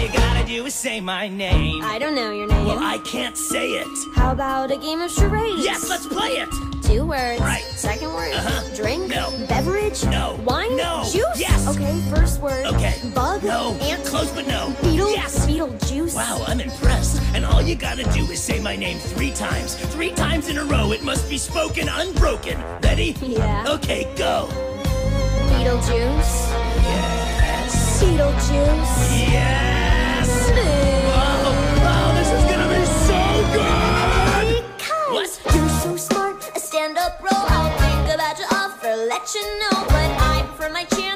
you gotta do is say my name. I don't know your name. Well, I can't say it. How about a game of charades? Yes, let's play it. Two words. Right. Second word. Uh-huh. Drink. No. Beverage. No. Wine. No. Juice. Yes. Okay. First word. Okay. Bug. No. Ant. Close, but no. Beetle. Yes. Beetle juice. Wow, I'm impressed. And all you gotta do is say my name three times. Three times in a row. It must be spoken unbroken. Ready? Yeah. Okay, go. Beetlejuice. Yes. Beetlejuice. Yes. You're so smart, a stand up role. I'll think about your offer, let you know what I prefer my cheer.